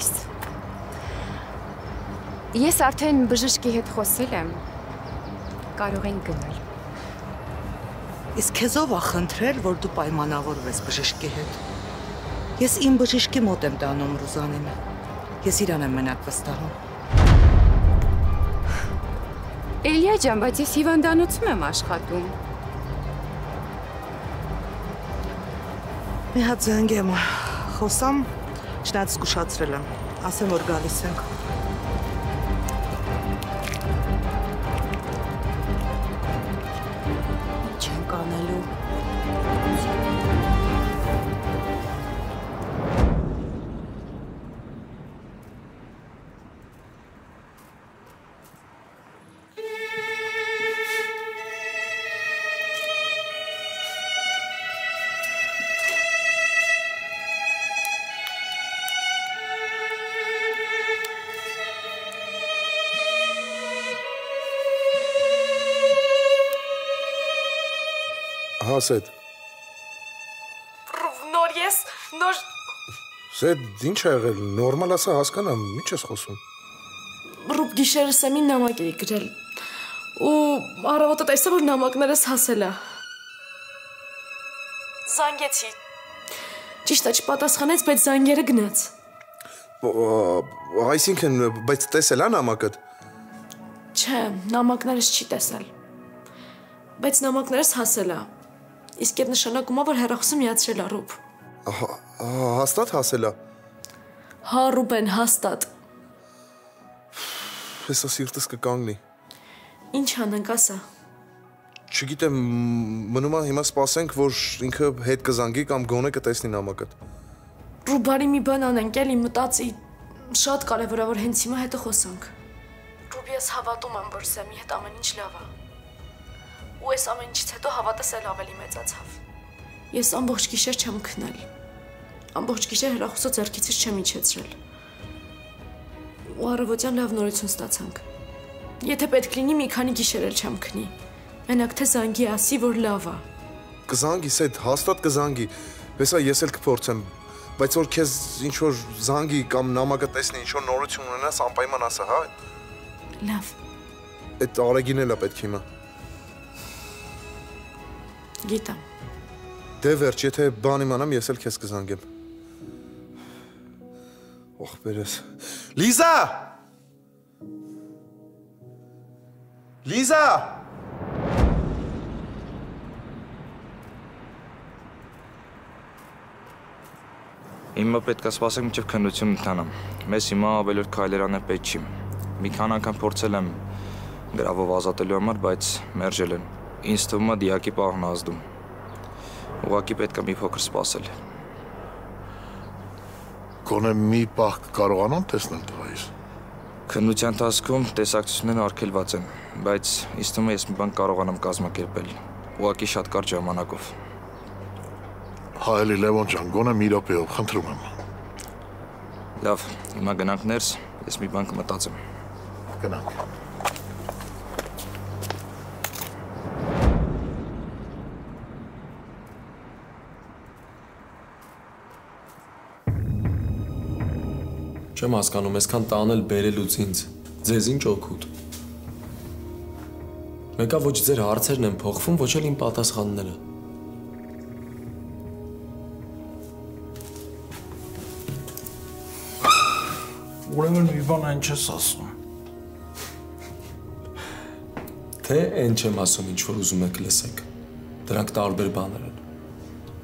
Լույս։ Ես արդեն բժշկի հետ խոսել եմ։ Կարող ենք գնալ։ Իսկ քեզով ա խնդրել, որ դու պայմանավորվես բժշկի հետ։ Ես իմ բժշկի մոտ եմ տանում Ռուզանին։ Ես իրան եմ մենակ վստահում։ Էլիա ջան, բայց ես հիվանդանոցում եմ աշխատում։ Մի հատ զանգեմ, խոսամ, չնայած զգուշացրել եմ։ Ասեմ, որ գալիս ենք։ Սեդ։ Նոր ես, նոր Սեդ, ինչ ա եղել։ Նորմալ ասա հասկանամ, ինչ ես խոսում։ ռուբ գիշերը սեմին նամակ էի գրել։ Ու առավոտը տեսա, որ նամակներս հասել է։ Զանգեցի։ Ճիշտ է, չպատասխանեց, բայց զանգերը գնաց։ Այսինքն, բայց տեսել ա նամակդ։ Չէ, նամակներս չի տեսել։ Բայց նամակներս հասել է։ Իսկ այդ նշանակում է, որ հերախոսը միացրել է ռուբ։ հաստատ հասել ա։ Հա, Ռուբեն, հաստատ։ Հեսա սիրտս կկանգնի։ Ինչ անենք, ասա։ Չգիտեմ, մնում է հիմա սպասենք, որ ինքը հետ կզանգի կամ գոնե կտեսնի նամակդ։ Ռուբարի մի բան անենք, էլի մտածի։ Շատ կարևոր է, որ հենց հիմա հետը խոսանք։ Ռուբ ես հավատում եմ, որ Սեմի հետ ամեն ինչ լավ է։ Ու այս ամեն ինչից հետո հավատս էլ ավելի մեծացավ։ Ես ամբողջ գիշեր չեմ քնել։ Ամբողջ գիշեր հրախոսը ձեռքիցից չեմ իջեցրել։ Ու առավոտյան լավ նորություն ստացանք։ Եթե պետք լինի մի քանի գիշեր էլ չեմ քնի։ Մենակ թե զանգի ասի, որ լավ է։ Կզանգի, Սեդ, հաստատ կզանգի։ Հեսա ես էլ կփորձեմ, բայց որ քեզ ինչ որ զանգի կամ նամակը տեսնի, ինչ որ նորություն ունենաս, անպայման ասա, հա։ Լավ, Այդ Արեգին էլ է պետք հիմա։ գիտեմ։ Դե վերջ, եթե բան իմանամ, ես էլ քեզ կզանգեմ։ Ող բերես։ Լիզա! Լիզա! Հիմա պետք է սպասենք մինչև քննությունը ընթանա։ Մեզ հիմա ավելորդ քայլեր անել պետք չի։ Մի քան անգամ փորձել եմ գրավով ազատելու համար, բայց մերժել են։ Ինձ թվում է դիակի պահն ազդում։ Ուղղակի պետք է մի փոքր սպասել։ Գոնե մի պահ կարողանամ տեսնել տղայիս։ Քննության ընթացքում տեսակցություններն արգելված են, բայց ինձ թվում է ես մի բան կարողանամ կազմակերպել։ Ուղղակի շատ կարճ ժամանակով։ Հա էլի Լևոն ջան, գոնե մի րոպեով, խնդրում եմ։ Լավ, հիմա գնանք ներս, ես մի բան կմտածեմ։ Գնանք։ Չեմ հասկանում, այսքան տանել բերելուց ինձ։ Ձեզ ինչ օգուտ։ Մեկա ոչ ձեր հարցերն են փոխվում, ոչ էլ իմ պատասխանները։ Ուրեմն մի բան այն չես ասում։ Թե այն չեմ ասում, ինչ որ ուզում եք լսեք։ Դրանք տարբեր բաներ են։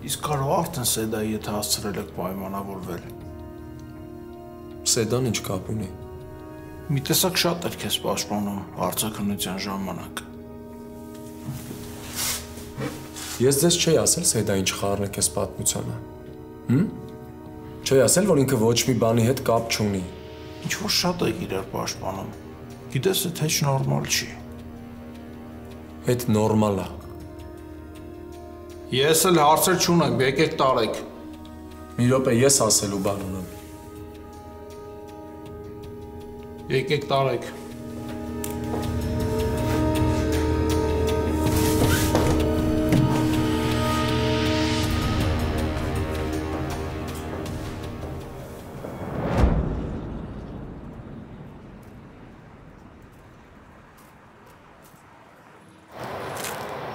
Իսկ կարող արդեն Սեդայի հետ հասցրել եք պայմանավորվել։ Սեդան ինչ կապ ունի։ Մի տեսակ շատ էր քեզ պաշտպանում հարցակնության ժամանակ։ Ես ձեզ չէի ասել Սեդա ինչ խառն է քեզ պատմությանը։ Հմ։ Չէի ասել, որ ինքը ոչ մի բանի հետ կապ չունի։ Ինչ որ շատ է իրար պաշտպանում։ Գիտես, դա հեչ նորմալ չի։ Այդ նորմալ է։ Ես էլ հարցեր չունեմ, եկեք տարեք։ Մի րոպե ես ասելու բան ունեմ։ եկեք տարեք։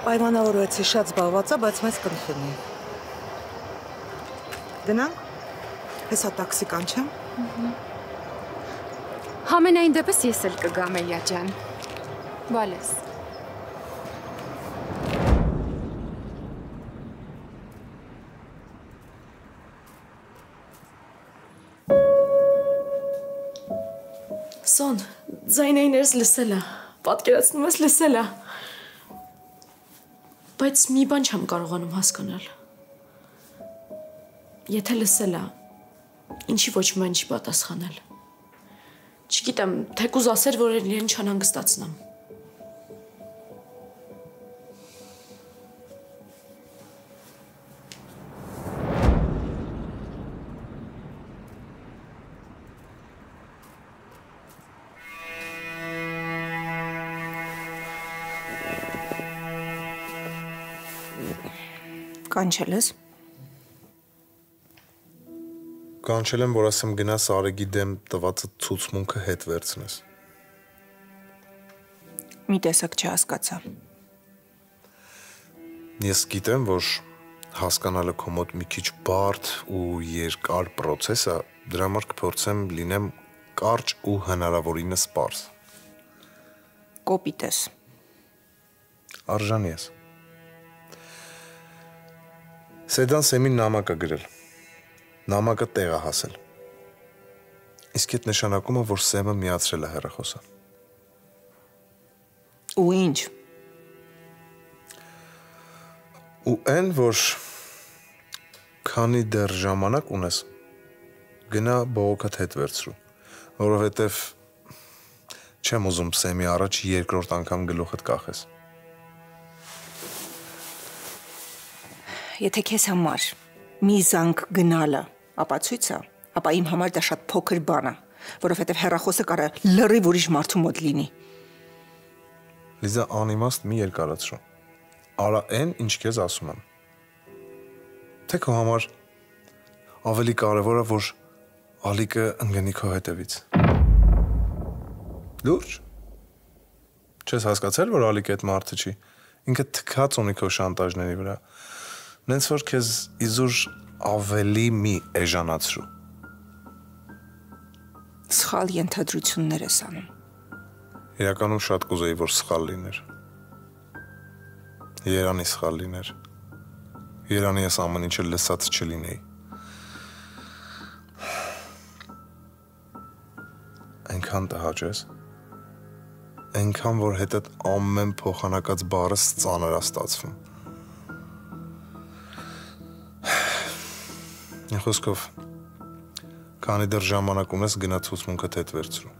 Պայմանավորվեցի շատ զբաղվածա, բայց մեզ կնխնի։ Գնանք։ Հեսա տաքսի կանչեմ։ Ուհ։ Համենայն դեպս ես էլ կգամ Էլիա ջան։ Բալես։ Սոն, ձայնայիներս լսել է։ Պատկերացնում ես լսել է։ Բայց մի բան չեմ կարողանում հասկանալ։ Եթե լսել է, ինչի ոչ բան չի պատասխանել։ Չգիտեմ, թեկուզ ասեր, որ իրեն չանհանգստացնամ։ Կանչել ես։ Կանչել եմ, որ ասեմ գնաս Արեգի դեմ տվածը ցուցմունքը հետ վերցնես։ Մի տեսակ չհասկացա։ Ես գիտեմ, որ հասկանալը քո մոտ մի քիչ բարդ ու երկար process է, դրա համար կփորձեմ լինեմ կարճ ու հնարավորինս པարզ։ Կոպիտ ես։ Արժանի ես։ Սեդան Սեմին նամակ է գրել։ Նամակը տեղ է հասել։ Իսկ այդ նշանակում է, որ Սեմը միացրել է հեռախոսը։ Ու ինչ։ Ու այն, որ քանի դեռ ժամանակ ունես, գնա բողոքդ հետ վերցրու, որովհետև չեմ ուզում Սեմի առաջ երկրորդ անգամ գլուխդ կախես։ Եթե քեզ համար մի զանգ գնալը ապացույց է, ապա իմ համար դա շատ փոքր բան է, որովհետև հերախոսը կարա լրիվ ուրիշ մարդու մոտ լինի։ Լիզա անիմաստ մի երկարացրու։ Արա այն, ինչ քեզ ասում եմ։ Թե քո համար ավելի կարևոր է, որ Ալիկը ընկնի քո հետևից։ Լուրջ։ Չես հասկացել, որ Ալիկը այդ մարդը չի։ Ինքը թքած ունի քո շանտաժների վրա։ Նենց որ քեզ իզուր ավելի մի էժանացրու։ Սխալ ենթադրություններ ես անում։ Իրականում շատ կուզեի, որ սխալ լիներ։ Երանի սխալ լիներ։ Երանի ես ամեն ինչը լսած չլինեի։ Այնքան տհաճ ես։ Այնքան որ հետդ ամեն փոխանակած բառը ծանր է ստացվում։ Խոսքով քանի դեռ ժամանակ ունես գնա ցուցմունքդ հետ վերցրու։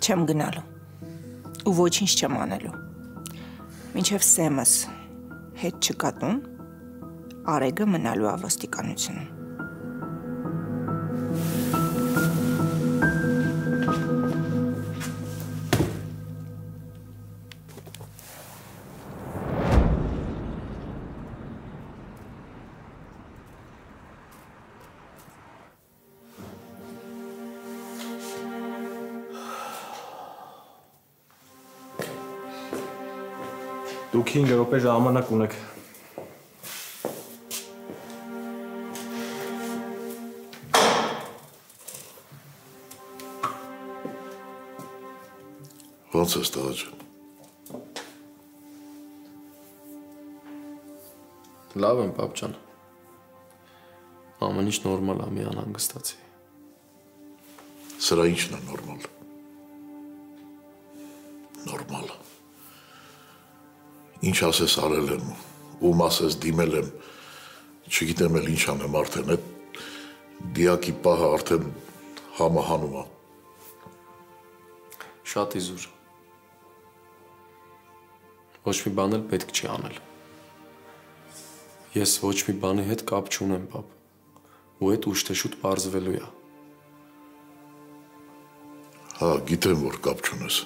Չեմ գնալու։ Ու ոչինչ չեմ անելու։ Մինչև Սեմս հետ չկատուն, Արեգը մնալու է 5 րոպե ժամանակ ունեք։ Ոնց ես տղա ջան։ Լավ եմ, պապ ջան։ Ամեն ինչ նորմալ է, մի անհանգստացի։ Սրա ինչն է Նորմալ։ Ինչ ասես արել եմ, ում ասես դիմել եմ, չգիտեմ էլ ինչ անեմ արդեն, այդ դիակի պահը արդեն համահանում է։ Շատ իզուր։ Ոչ մի բան էլ պետք չի անել։ Ես ոչ մի բանի հետ կապ չունեմ, պապ։ Ու այդ ուշ թե շուտ բարձվելու է։ Հա, գիտեմ, որ կապ չունես։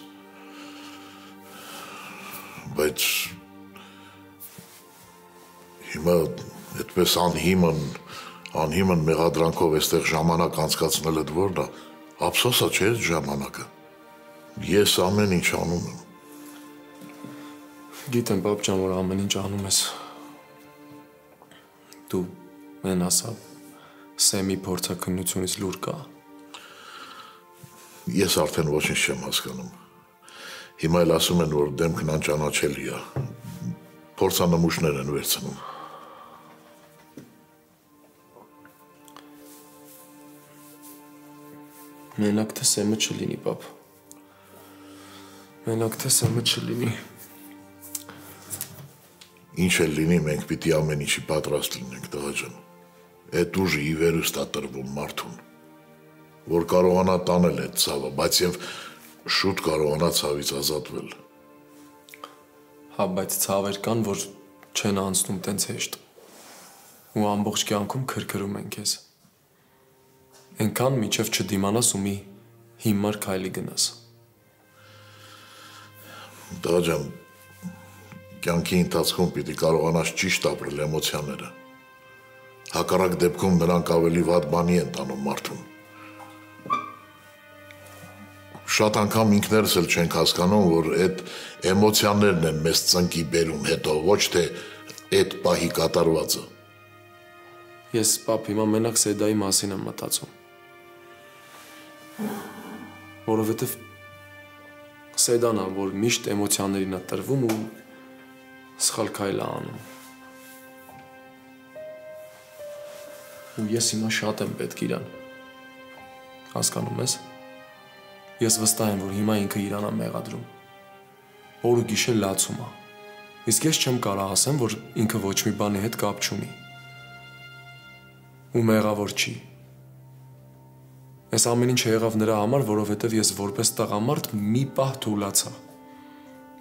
Բայց հիմա այդպես անհիմն անհիմն մեղադրանքով այստեղ ժամանակ անցկացնելը դորն է, ափսոսա չէ այդ ժամանակը։ Ես ամեն ինչ անում եմ։ Գիտեմ, բաբ ջան, որ ամեն ինչ անում ես։ Դու մեն ասա Սեմի փորձակնությունից լուր կա։ Ես արդեն ոչինչ չեմ հասկանում։ Հիմա էլ ասում են, որ դեմքն անճանաչելի է։ Փորձանմուշներ են վերցնում։ Մենակ թե Սեմը չլինի, բաբ։ Մենակ թե Սեմը չլինի։ Ինչ էլ լինի, մենք պիտի ամեն ինչի պատրաստ լինենք, տղա ջան։ Այդ ուժը ի վերուստ է տրվում մարդուն, որ կարողանա տանել այդ ցավը, բայց եւ շուտ կարողանա ցավից ազատվել։ Հա, բայց ցավեր կան, որ չեն անցնում տենց հեշտ։ Ու ամբողջ կյանքում քրքրում են քեզ։ Այնքան միջև չդիմանաս ու մի հիմար քայլի գնաս։ Տղա ջան, կյանքի ընթացքում պիտի կարողանաս ճիշտ ապրել էմոցիաները։ Հակառակ դեպքում նրանք ավելի վատ բանի են տանում մարդուն։ Շատ անգամ ինքներս էլ չենք հասկանում, որ այդ էմոցիաներն են մեզ ծնկի բերում հետո, ոչ թե այդ պահի կատարվածը։ Ես պապ հիմա մենակ Սեդայի մասին եմ մտածում որովհետև Սեդանա, որ միշտ էմոցիաներին է տրվում ու սխալ քայլ է անում։ Ու ես հիմա շատ եմ պետք իրան։ Հասկանում ես։ Ես վստահ եմ, որ հիմա ինքը իրան է մեղադրում։ Օր ու գիշեր լացում է։ Իսկ ես չեմ կարող ասեմ, որ ինքը ոչ մի բանի հետ կապ չունի։ Ու մեղավոր չի։ Այս ամեն ինչը եղավ նրա համար, որովհետև ես որպես տղամարդ մի պահ թուլացա։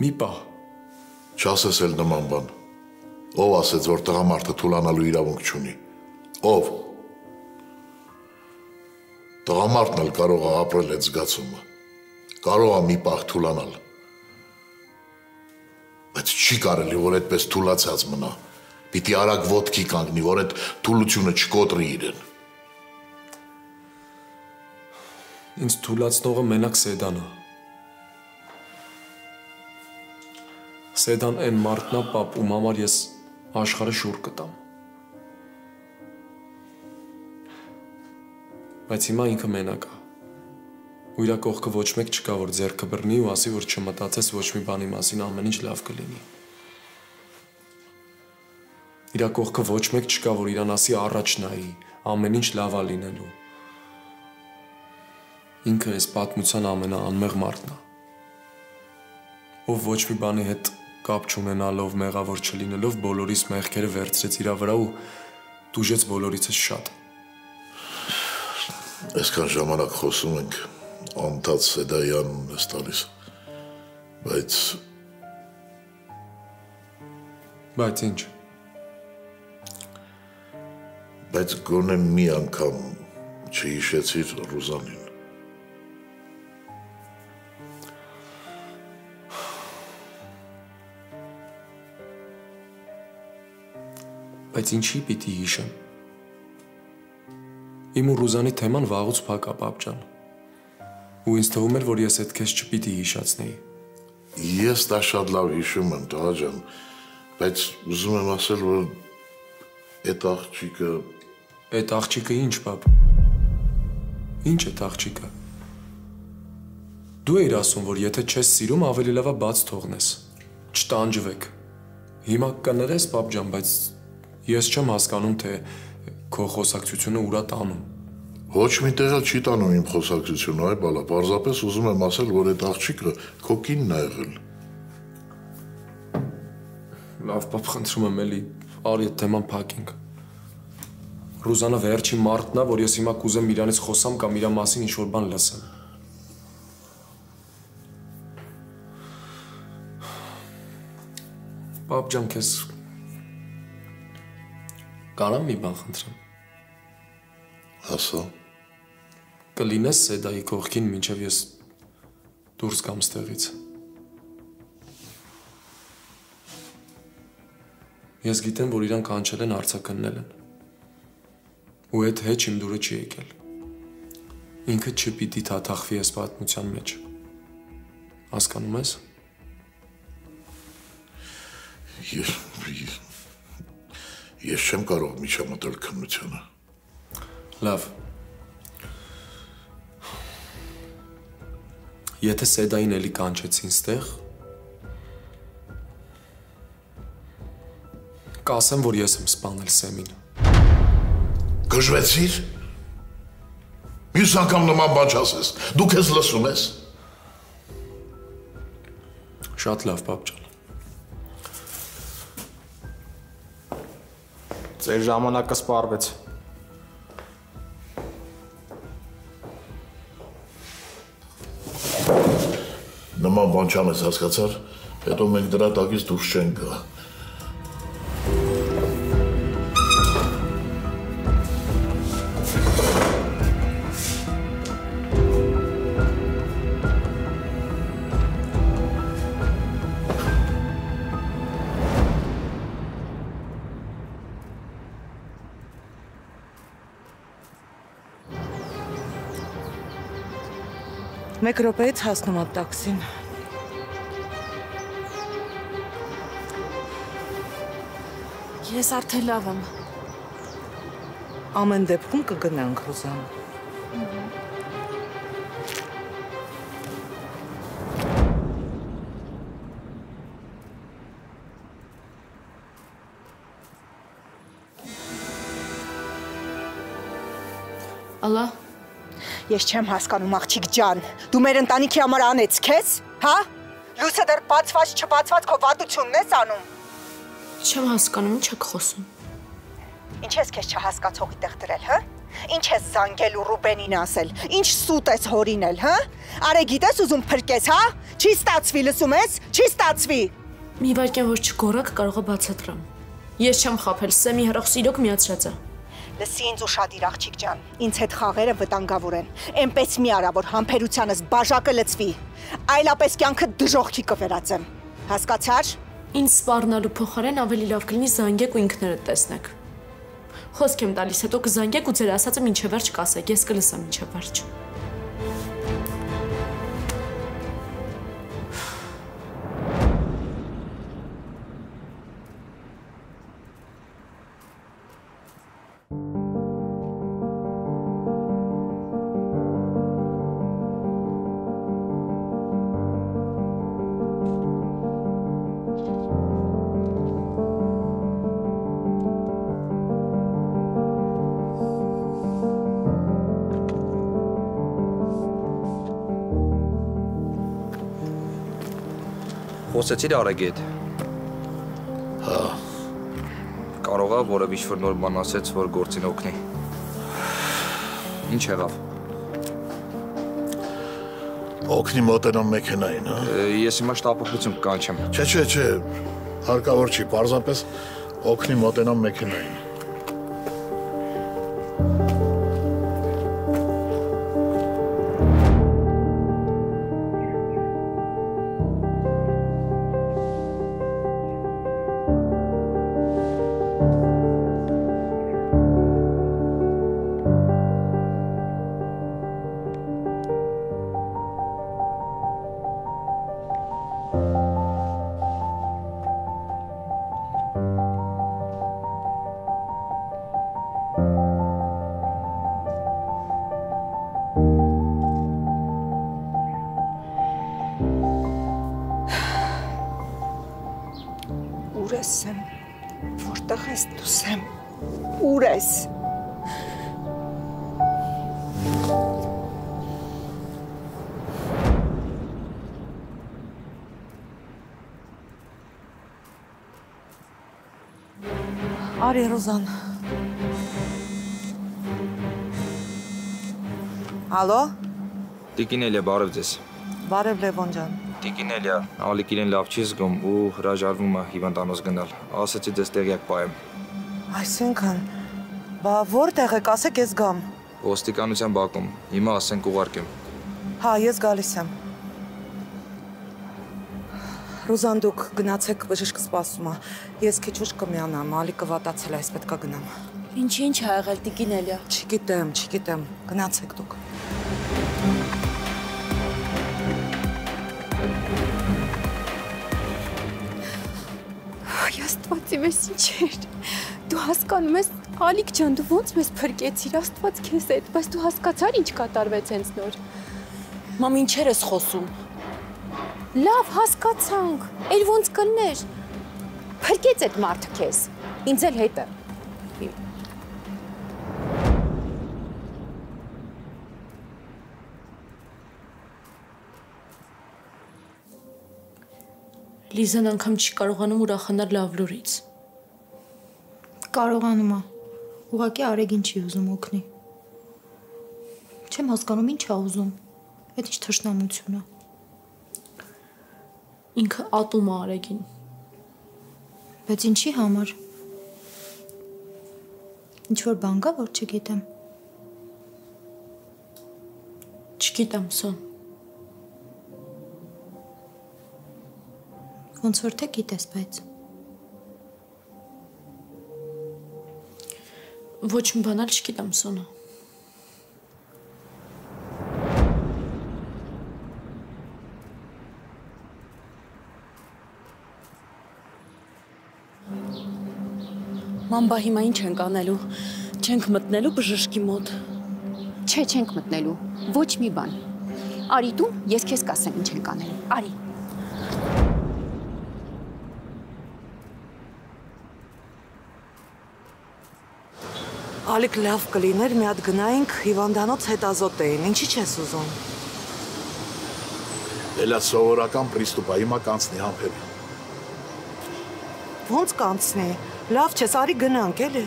Մի պահ։ Չասես էլ նման բան։ Ով ասեց, որ տղամարդը թուլանալու իրավունք չունի։ Ով։ Տղամարդն էլ կարող է ապրել այդ զգացումը։ Կարող է մի պահ թուլանալ։ Բայց չի կարելի, որ այդպես թուլացած մնա։ Պիտի արագ ոտքի կանգնի, որ այդ թուլությունը չկոտրի իրեն։ Ինձ թույլատնողը մենակ Սեդան է։ Սեդան այն մարդն է, պապ, ում համար ես աշխարհը շուռ կտամ։ Բայց հիմա ինքը մենակ է։ Ու իր կողքը ոչ մեկ չկա, որ ձեռքը բռնի ու ասի, որ չմտածես ոչ մի բանի մասին ամեն ինչ լավ կլինի։ Իր կողքը ոչ մեկ չկա, որ իրան ասի առաջ նայի, ամեն ինչ լավ է լինելու ինքը այս պատմության ամենաանմեղ մարդն է։ Ով ոչ մի բանի հետ կապ չունենալով, մեղավոր չլինելով, բոլորիս մեղքերը վերցրեց իր վրա ու դուժեց բոլորիցս շատ։ Այսքան ժամանակ խոսում ենք, անդած Սեդայան ես տալիս։ Բայց Բայց ինչ։ Բայց գոնե մի անգամ չհիշեցիր Ռուզանին։ բայց ինչի պիտի հիշեմ։ Իմ ու Ռուզանի թեման վաղուց փակ է, պապ ջան։ Ու ինձ թվում էր, որ ես այդ քեզ չպիտի հիշացնեի։ Ես դա շատ լավ հիշում եմ, տղա ջան, բայց ուզում եմ ասել, որ այդ աղջիկը Այդ աղջիկը ինչ, պապ։ Ինչ է աղջիկը։ Դու էիր ասում, որ եթե չես սիրում, ավելի լավ է բաց թողնես։ Չտանջվեք։ Հիմա կներես, պապ ջան, բայց Ես չեմ հասկանում, թե քո խոսակցությունը ուրա տանում։ Ոչ մի տեղ չի տանում իմ խոսակցությունը, այ բալա, պարզապես ուզում եմ ասել, որ այդ աղջիկը քո կինն է եղել։ Լավ, պապ, խնդրում եմ էլի, արի այդ թեման փակենք։ Ռուզանը վերջի մարդն է, որ ես հիմա կուզեմ իրանից խոսամ կամ իր մասին ինչ-որ բան լսեմ։ Պապ ջան, քեզ Կարամ մի բան խնդրեմ։ Ասա։ Կլինես Սեդայի կողքին, մինչև ես դուրս կամ ստեղից։ Ես գիտեմ, որ իրան կանչել են արցակննել են։ Ու այդ հեչ իմ դուրը չի եկել։ Ինքը չպիտի թաթախվի այս պատմության մեջ։ Հասկանում ես։ Ես ես- ես չեմ կարող միջամտել քննությանը։ Լավ։ Եթե Սեդային էլի կանչեցին ստեղ, կասեմ, որ ես եմ սպանել Սեմին։ Գժվեցիր։ Մյուս անգամ նման բան չասես։ Դու քեզ լսում ես։ Շատ լավ, պապ ջան։ Ձեր ժամանակը սպառվեց։ Նման բան չանես հասկացար, հետո մենք դրա տակից դուրս չենք գա։ Մեկ րոպեից հասնում եմ տաքսին։ Ես արդեն լավ եմ։ Ամեն դեպքում կգնանք, Ռուզան։ Ալա, Ես չեմ հասկանում աղջիկ ջան։ Դու մեր ընտանիքի համար անեց քեզ, հա? Լույսը դեռ բացված չբացված քո վատությունն ես անում։ չեմ հասկանում ինչ եք խոսում։ Ինչ ես քեզ չհասկացողի տեղ դրել, հա? Ինչ ես զանգել ու Ռուբենին ասել։ Ինչ սուտ ես հորինել, հա? Արե գիտես ուզում փրկես, հա? Չի ստացվի, լսում ես? Չի ստացվի։ Մի վարքյան որ չգորակ կարող է բացատրեմ։ Ես չեմ խափել, Սեմի հերող սիրոք միացրած է։ Լսի ինձ ուշադիր աղջիկ ջան։ Ինձ հետ խաղերը վտանգավոր են։ Էնպես մի արա, որ համբերությանս բաժակը լծվի։ Այլապես կյանքը դժողքի կվերածեմ։ Հասկացար։ Ինչ սպառնալու փոխարեն ավելի լավ կլինի զանգեք ու ինքներդ տեսնեք։ Խոսք եմ տալիս, հետո կզանգեք ու ձեր ասածը ինչե վերջ կասեք, ես կլսեմ ինչե վերջ։ Խոսեցիր Արագի հետ։ Հա, Կարող է որև ինչ-որ նոր բան ասեց, որ գործին օգնի։ Ինչ եղավ։ օգնի մոտենամ մեքենային, հա։ Ես հիմա շտապողություն կանչեմ։ Չէ, չէ, չէ։ Հարկավոր չի, պարզապես օգնի մոտենամ մեքենային։ Ռուզան։ Ալո, Տիկին Էլիա, բարև ձեզ։ բարև Լևոն ջան։ Տիկին Էլիա, ալիքին լավ չի զգում ու հրաժարվում է հիվանդանոց գնալ։ Ասեցի դες տեղյակ պայեմ։ Այսինքն, բա որտեղ եք, ասեք ես գամ։ Ոստիկանության բակում։ Հիմա ասենք ուղարկեմ։ Հա, ես գալիս եմ։ Ռուզան դուք գնացեք բժիշկը սպասում է։ Ես քիչ ուշ կմիանամ, ալիքը վատացել է, այս պետքա գնամ։ Ինչ ինչ ա եղել Տիկին Էլիա։ Չգիտեմ, չգիտեմ։ Գնացեք դուք։ Աստվածի մեզ ինչ էր։ Դու հասկանում ես, Ալիկ ջան, դու ո՞նց մեզ փրկեցիր, Աստված քեզ հետ, բայց դու հասկացար ինչ կատարվեց հենց նոր։ Մամ ինչեր ես խոսում։ Լավ, հասկացանք։ Էլ ոնց կլներ։ Փրկեց այդ մարդը քեզ։ Ինձ էլ հետը։ Լիզան անգամ չի կարողանում ուրախանալ լավ լուրից։ Կարողանում է։ Ուղղակի Արեգին չի ուզում օգնի։ Չեմ հասկանում ինչ է ուզում։ Այդ ինչ թշնամություն է։ Ինքը ատում է Արեգին։ Բայց ինչի համար։ Ինչ որ բան կա, որ չգիտեմ։ Չգիտեմ, Սոն։ Ոնց որ թե գիտես, բայց Ոչ մի բան չգիտեմ, Սոնա։ Ման բա հիմա ինչ ենք անելու։ Չենք մտնելու բժշկի մոտ։ Չէ, չենք մտնելու։ Ոչ մի բան։ Արի դու, ես քեզ կասեմ ինչ ենք անելու։ Արի։ Ալիկ լավ կլիներ մի հատ գնայինք հիվանդանոց հետազոտեին։ Ինչի՞ չես ուզում։ Էլա սովորական պրիստուպա հիմա կանցնի համբերի։ Ոնց կանցնի։ Լավ չես, արի գնանք, էլի։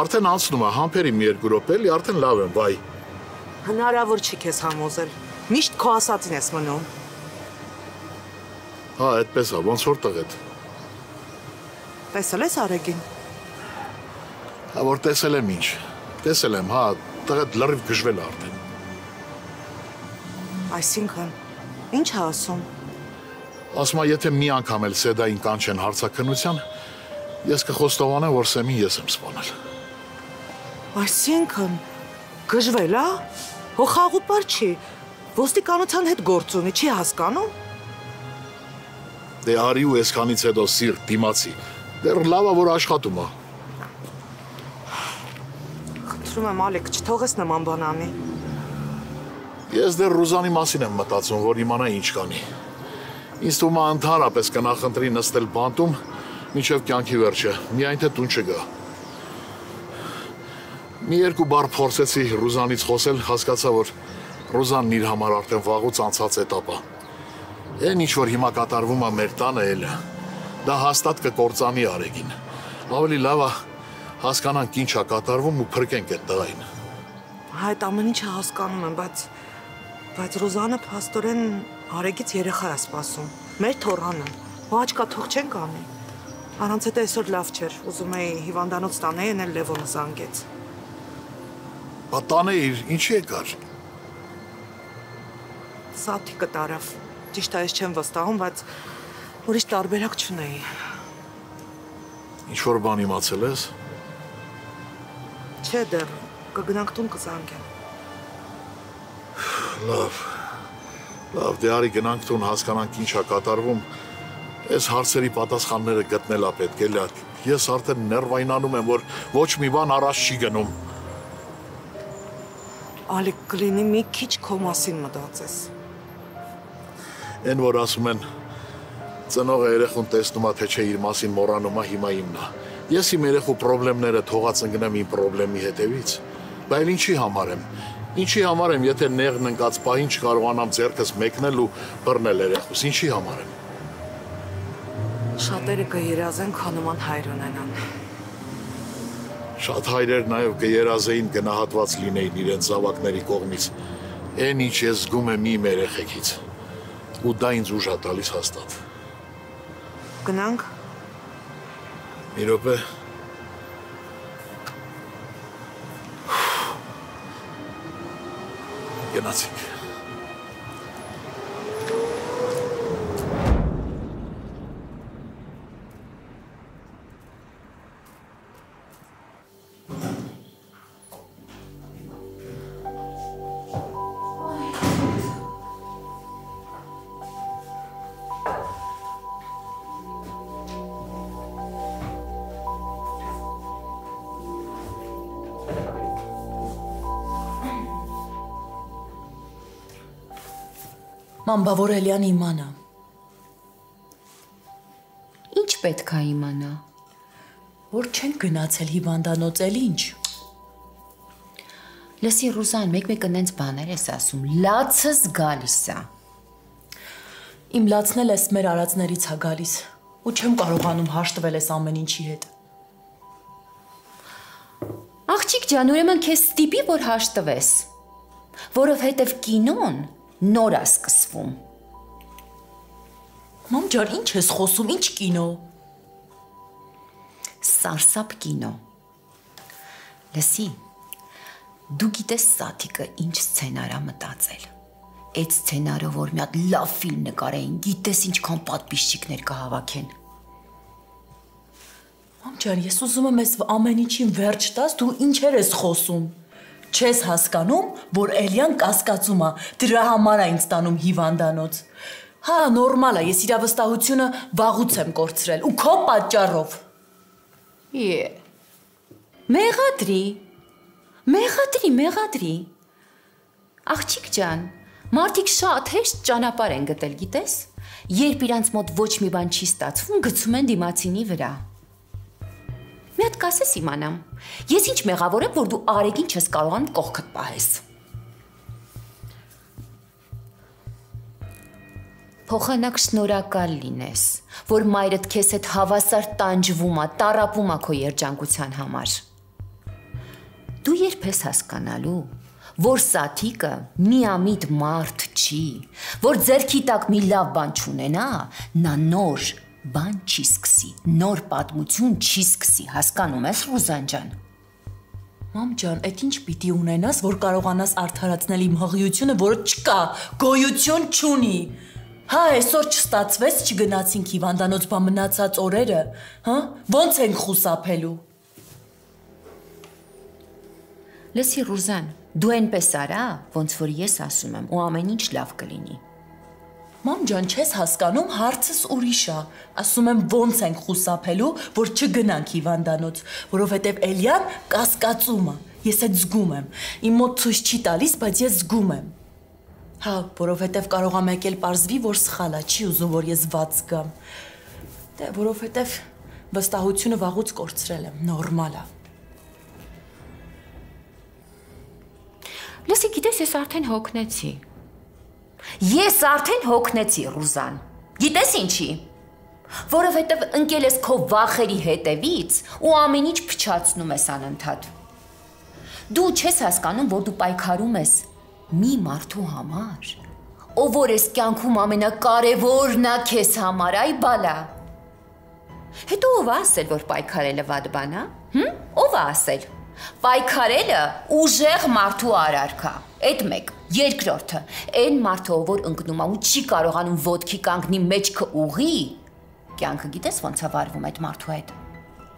Արդեն անցնում է համբերի մի երկու րոպե, էլի արդեն լավ եմ, բայ։ Հնարավոր չի քեզ համոզել։ Միշտ քո ասածին ես մնում։ Հա, այդպես է, ոնց որ տղետ։ Տեսել ես Արեգին։ Հա որ տեսել եմ ինչ։ Տեսել եմ, հա, տղետ լրիվ գժվել արդեն։ Այսինքն, ի՞նչ է ասում։ Ասում է, եթե մի անգամ էլ Սեդային կանչեն հարցակնության, ես կխոստովանեմ, որ Սեմին ես եմ սպանել։ Այսինքն, գժվել, հա։ Հո խաղուպար չի։ Ոստիկանության հետ գործ ունի, չի հասկանում։ Դե արի ու այսքանից հետո սիրտ դիմացի։ Դեռ լավա որ աշխատում է։ Խնդրում եմ, Ալեք, չթողես նման բան անի։ Ես դեռ Ռուզանի մասին եմ մտածում, որ իմանա ինչ կանի։ Ինձ թվում է ընդհանրապես կնախընտրի նստել բանտում մինչև կյանքի վերջը, միայն թե տուն չգա։ Մի երկու բառ փորձեցի Ռուզանից խոսել, հասկացա, որ Ռուզանն իր համար արդեն վաղուց անցած էտապ է։ Էն ինչ որ հիմա կատարվում է մեր տանը էլ դա հաստատ կկործանի Արեգին։ Ավելի լավ է հասկանանք ինչ է կատարվում ու փրկենք այդ տղային։ այդ ամեն ինչը հասկանում եմ, բայց բայց Ռոզանը փաստորեն Արեգից երեխա է սպասում։ Մեր թորանը։ Ու աչքա թող չենք անի։ Առանց այդ այսօր լավ չէր։ Ուզում էի հիվանդանոց տանեին, էլ Լևոնը զանգեց։ Բա տանեիր, ինչի եկար։ Սաթիկը տարավ։ Ճիշտ ես չեմ վստահում, բայց ուրիշ տարբերակ չունեի։ Ինչ որ բան իմացել ես։ Չէ դեռ, կգնանք տուն կզանգեմ։ Լավ։ Լավ, դե արի գնանք տուն հասկանանք ինչ է կատարվում։ Այս հարցերի պատասխանները գտնելա պետք է լավ։ Ես արդեն ներվայնանում եմ, որ ոչ մի բան առաջ չի գնում։ Ալիկ կլինի մի քիչ քո մասին մտածես։ Էն որ ասում են ծնողը երեխուն տեսնում է թե չէ իր մասին մոռանում է հիմա իմնա։ Ես իմ երեխու խնդիրները թողած ընկնեմ իմ խնդրեմի հետևից։ Բայց ինչի համար եմ։ Ինչի համար եմ, եթե նեղն ընկած պահին չկարողանամ ձեռքս մեկնել ու բռնել երեխուս, ինչի համար եմ։ Շատերը կերազեն քո նման հայր ունենան։ Շատ հայրեր նաև կերազեին գնահատված լինեին իրենց զավակների կողմից։ Էն ինչ ես զգում եմ իմ երեխեքից։ Ու դա ինձ ուժ է տալիս հաստատ։ Գնանք։ Մի րոպե։ よなし որ Էլիան իմանա։ Ինչ պետք է իմանա։ Որ չեն գնացել հիվանդանոց էլ ինչ։ Լսի Ռուզան, մեկ-մեկ ընենց բաներ ես ասում։ Լացս գալիս է։ Իմ լացնել ես մեր արածներից հա գալիս ու չեմ կարողանում հաշտվել այս ամեն ինչի հետ։ Աղջիկ ջան, ուրեմն քեզ ստիպի որ հաշտվես, որովհետև կինոն նոր է սկսվում։ Մամ ջան, ինչ ես խոսում, ինչ կինո։ Սարսափ կինո։ Լսի, դու գիտես Սաթիկը ինչ սցենար է մտածել։ Այդ սցենարը, որ մի հատ լավ ֆիլմ նկարեին, գիտես ինչքան պատպիսչիկներ կհավաքեն։ Մամ ջան, ես ուզում եմ այս ամեն ինչին վերջ տաս, դու ինչեր ես խոսում։ Չես հասկանում, որ Էլիան կասկածում է, դրա համար է ինձ տանում հիվանդանոց։ Հա, նորմալ է, ես իրավստահությունը վաղուց եմ կորցրել ու քո պատճառով։ Է։ Մեղադրի։ Մեղադրի, մեղադրի։ Աղջիկ ջան, մարդիկ շատ հեշտ ճանապարհ են գտել, գիտես։ Երբ իրանց մոտ ոչ մի բան չի ստացվում, գցում են դիմացինի վրա։ Մի հատ կասես իմանամ։ Ես ինչ մեղավոր եմ, որ դու արեգին չես կարողանում կողքդ պահես։ Փոխանակ շնորհակալ լինես, որ մայրդ քեզ հետ հավասար տանջվում է, տարապում է քո երջանկության համար։ Դու երբ ես հասկանալու, որ Սաթիկը միամիտ մարդ չի, որ ձերքի տակ մի լավ բան չունենա, նա նոր բան չի սկսի, նոր պատմություն չի սկսի, հասկանում ես Ռուզան ջան։ Մամ ջան, այդ ինչ պիտի ունենաս, որ կարողանաս արդարացնել իմ հղիությունը, որը չկա, գոյություն չունի։ Հա, այսօր չստացվեց, չգնացինք հիվանդանոց բա մնացած օրերը, հա? Ոնց ենք խուսափելու։ Լսի Ռուզան, դու այնպես արա, ոնց որ ես ասում եմ, ու ամեն ինչ լավ կլինի։ Մամ ջան, չես հասկանում, հարցս ուրիշ է։ Ասում եմ ոնց ենք խուսափելու, որ չգնանք հիվանդանոց, որովհետև Էլիան կասկածում է։ Ես այդ զգում եմ։ Իմ մոտ ցույց չի տալիս, բայց ես զգում եմ։ Հա, որովհետև կարող եմ եկել པարզվի, որ սխալ է, չի ուզում, որ ես ված գամ։ Դե, որովհետև վստահությունը վաղուց կորցրել եմ, նորմալ է։ Լսի, գիտես, ես արդեն հոգնեցի։ Ես արդեն հոգնեցի, Ռուզան։ Գիտես ինչի։ Որովհետև ընկել ես քո վախերի հետևից ու ամեն ինչ փչացնում ես անընդհատ։ Դու չես հասկանում, որ դու պայքարում ես մի մարդու համար, ով որ ես կյանքում ամենակարևորն է քեզ համար, այ բալա։ Հետո ով ասել, որ պայքարելը վատ բան է։ Հմ? Ով ասել։ Պայքարելը ուժեղ մարդու արարքա։ Այդ մեկ։ Երկրորդը, այն մարդը, որ ընկնում է ու չի կարողանում ոդքի կանգնի մեջքը ուղի, կյանքը գիտես ոնց է վարվում այդ մարդու հետ։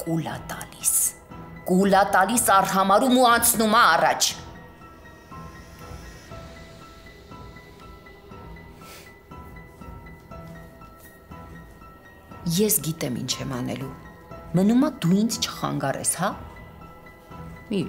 Կուլա տալիս։ Կուլա տալիս արհամարում ու անցնում է առաջ։ Ես գիտեմ ինչ եմ անելու։ Մնում է դու ինձ չխանգարես, հա։ Մի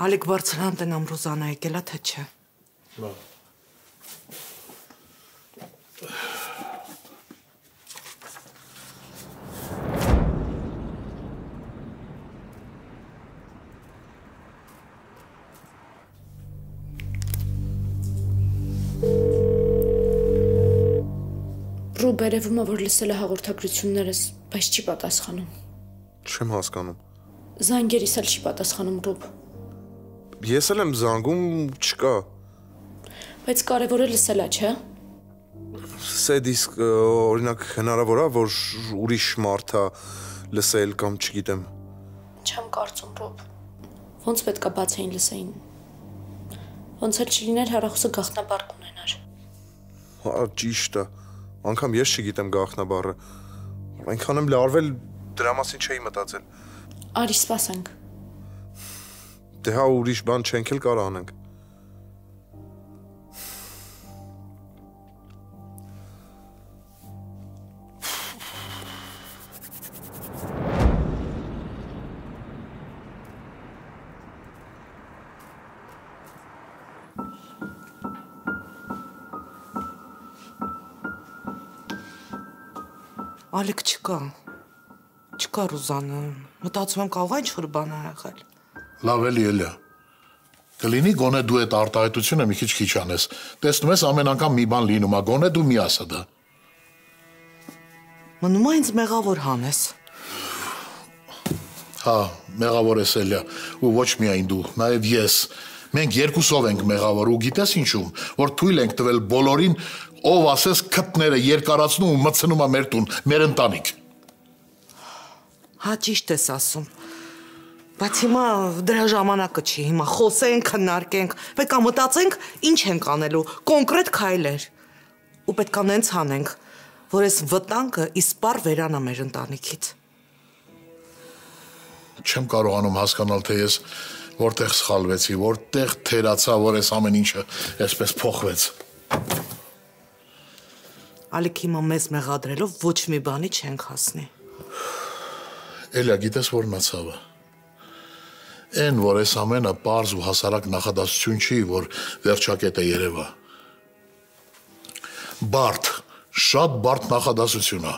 Ալիկ բարձրան տնամ Ռուզանա եկել է թե չէ։ Լավ։ Ռու բերևում է, որ լսել է հաղորդագրություններս, բայց չի պատասխանում։ Չեմ հասկանում։ Զանգերիս էլ չի պատասխանում Ռուբ, Ես էլ եմ զանգում, չկա։ բայց կարևորը լսելա, չէ՞։ Սեդ իսկ ը, օրինակ հնարավոր է, որ ուրիշ մարդ է լսել կամ չգիտեմ։ Չեմ կարծում, Ռուբ։ Ոնց պետքա բացեին լսեին։ Ոնց էլ չլիներ հեռախոսը գախտնաբար կունենար։ Հա, ճիշտ է։ Անկամ ես չգիտեմ գախնաբառը։ Այնքան եմ լարվել դրա մասին չէի մտածել։ Արի սպասենք։ Դե հա ուրիշ բան չենք էլ կարող անենք։ Ալիք չկա։ Չկա Ռուզանը։ Մտածում եմ կարող է ինչ-որ բան ա եղել։ Լավ էլի էլա։ Կլինի գոնե դու այդ արտահայտությունը մի քիչ քիչ անես։ Տեսնում ես ամեն անգամ մի բան լինում է, գոնե դու մի ասա դա։ Մնում է ինձ մեղավոր հանես։ Հա, մեղավոր ես էլա, ու ոչ միայն դու, նաև ես։ Մենք երկուսով ենք մեղավոր ու գիտես ինչու՞մ, որ թույլ ենք տվել բոլորին, ով ասես քթները երկարացնում ու մցնում է մեր տուն, մեր ընտանիք։ Հա ճիշտ ես ասում։ Բայց հիմա դրա ժամանակը չի, հիմա խոսենք, քննարկենք, պետք է մտածենք ինչ ենք անելու, կոնկրետ քայլեր։ Ու պետք է նենց անենք, որ այս վտանգը իսպար վերանա մեր ընտանիքից։ Չեմ կարողանում հասկանալ, թե ես որտեղ սխալվեցի, որտեղ թերացա, որ այս ամեն ինչը այսպես փոխվեց։ Ալիք հիմա մեզ մեղադրելով ոչ մի բանի չենք հասնի։ Էլա, գիտես որն է ցավը։ Էն որ այս ամենը པարզ ու հասարակ նախադասություն չի, որ վերջակետը երևա։ Բարդ, շատ բարդ նախադասություն է։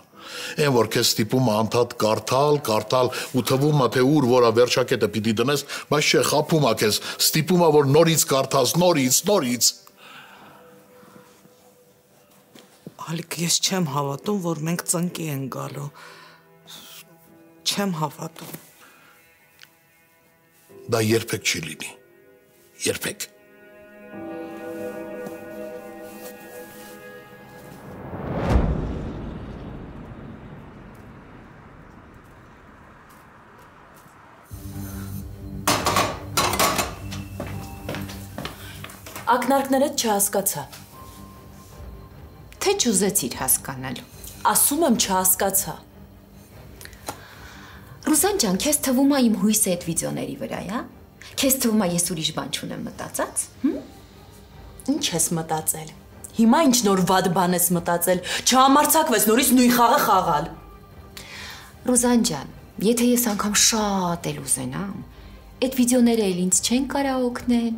Էն որ քեզ ստիպում է անդադ կարդալ, կարդալ ու թվում է թե ուր որա վերջակետը պիտի դնես, բայց չէ, խափում է քեզ, ստիպում է որ նորից կարդաս, նորից, նորից։ Ալիք, ես չեմ հավատում, որ մենք ծնկի ենք գալու։ Չեմ հավատում։ Դա երբեք չի լինի։ Երբեք։ Ակնարկները չհասկացա։ Թե չուզեցիր հասկանալու։ Ասում եմ չհասկացա։ Ռուզան ջան, քեզ թվում է իմ հույսը այդ վիդեոների վրա, հա? Քեզ թվում է ես ուրիշ բան չունեմ մտածած։ Հմ? Ինչ ես մտածել։ Հիմա ինչ նոր վատ բան ես մտածել։ Չհամարցակվես նորից նույն խաղը խաղալ։ Ռուզան ջան, եթե ես անգամ շատ էլ ուզենամ, այդ վիդեոները էլ ինձ չեն կարա օգնել։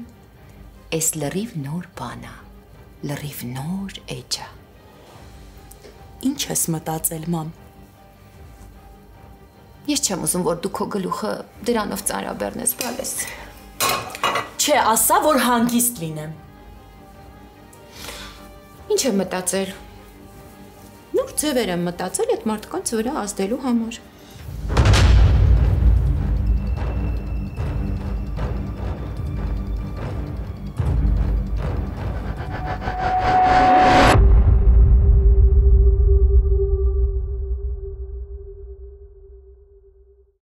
Էս լրիվ նոր բան է։ Լրիվ նոր էջ է։ Ինչ ես մտածել, մամ։ Ես չեմ ուզում, որ դու քո գլուխը դրանով ծանրաբեռնես, բալես։ Չէ, ասա, որ հանգիստ լինեմ։ Ինչ եմ մտածել։ Նոր ձևեր եմ մտածել այդ մարդկանց վրա ազդելու համար։